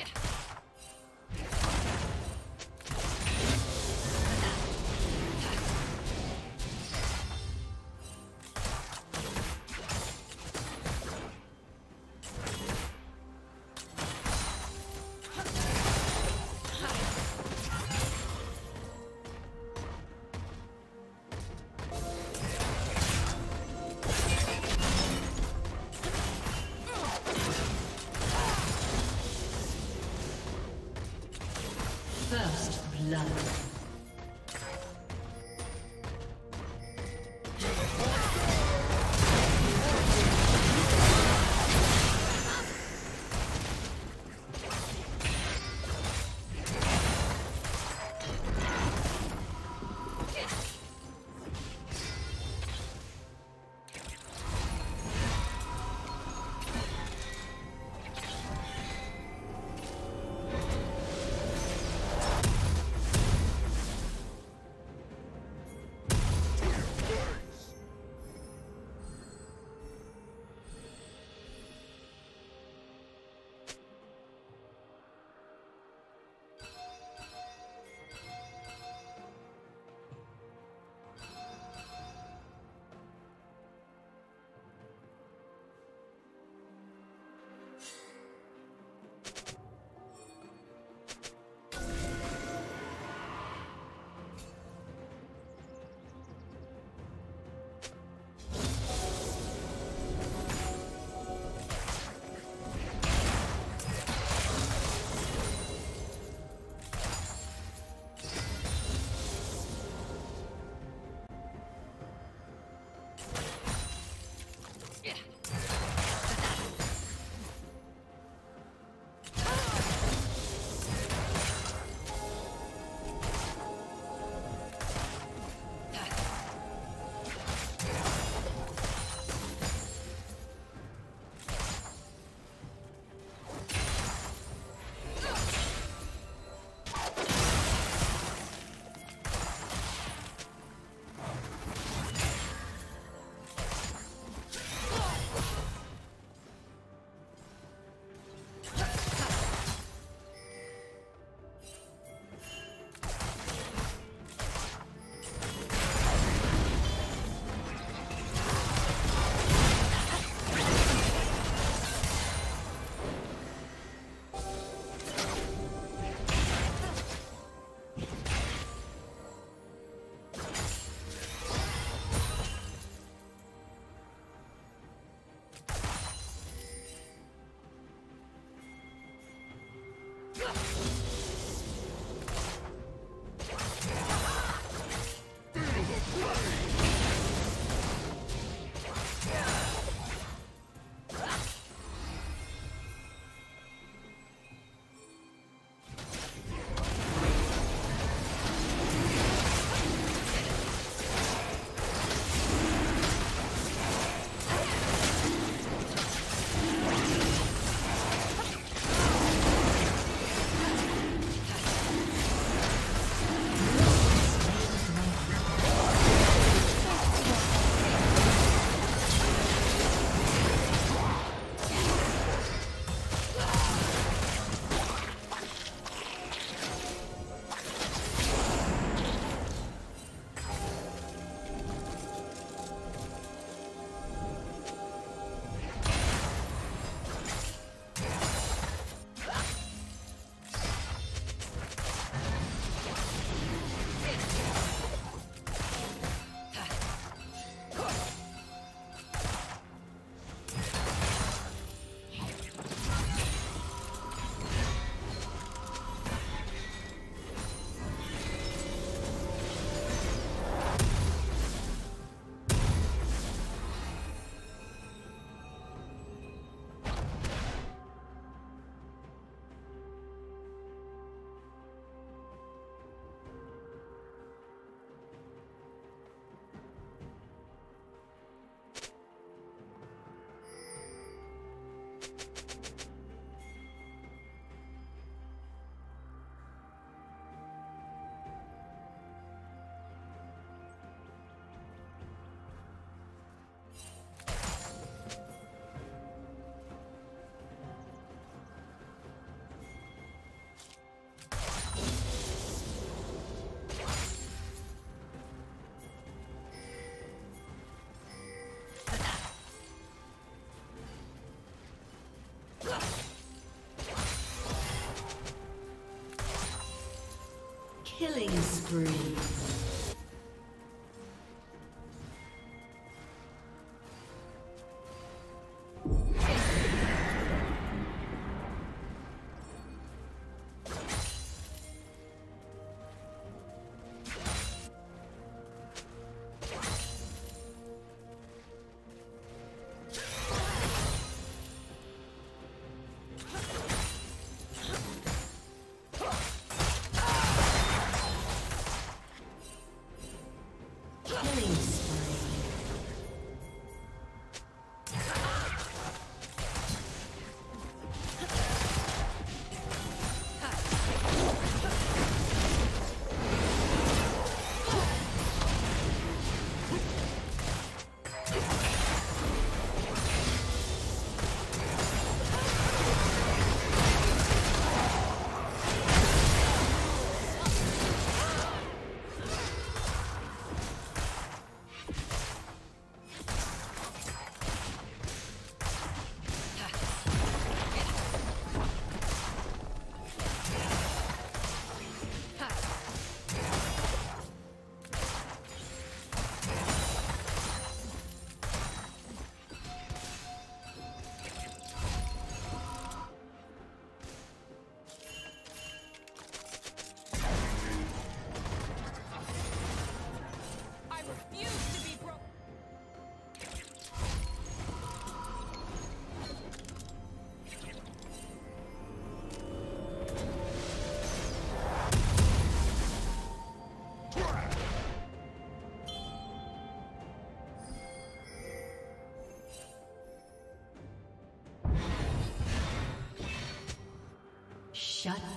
target. Blood. Killing spree.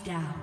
Down.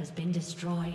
Has been destroyed.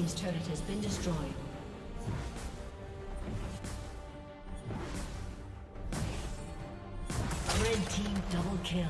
Team's turret has been destroyed. Red team double kill.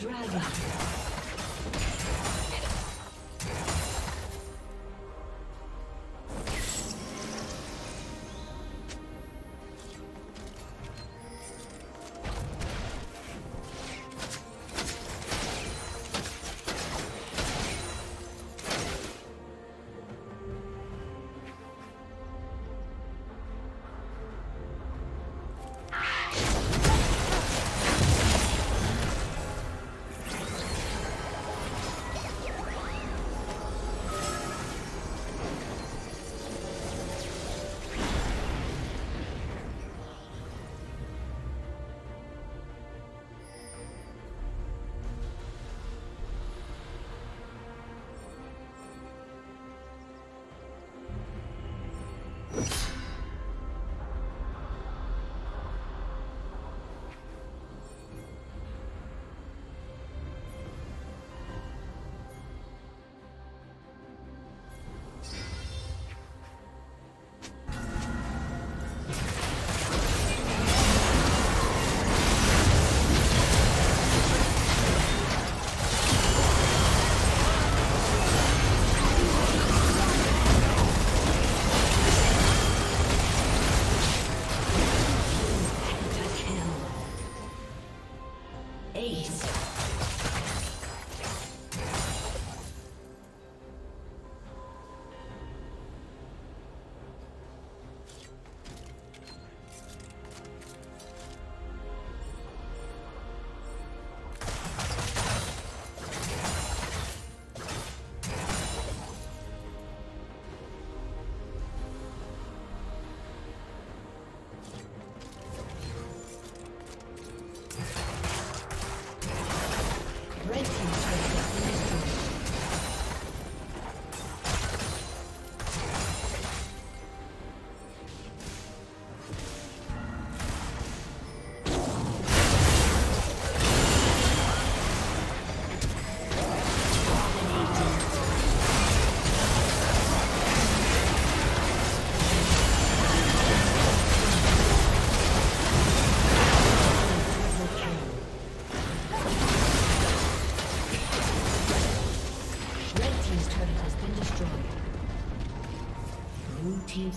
Dragon.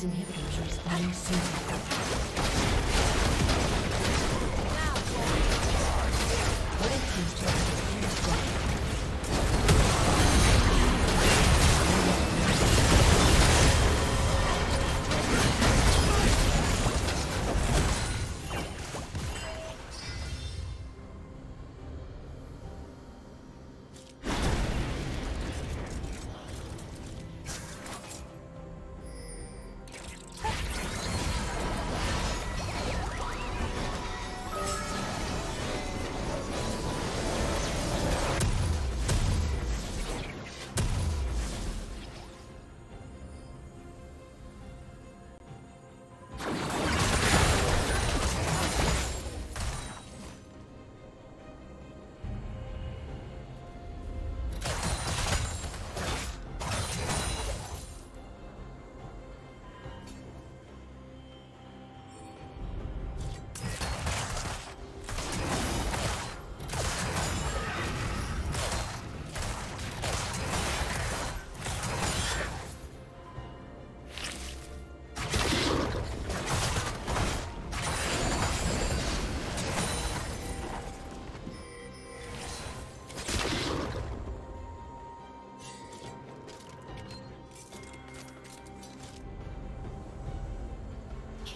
Inhibitors are respawning soon.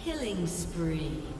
Killing spree.